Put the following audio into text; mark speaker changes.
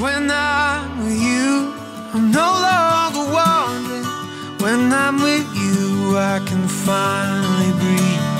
Speaker 1: when I'm with you, I'm no longer wandering. When I'm with you, I can finally breathe.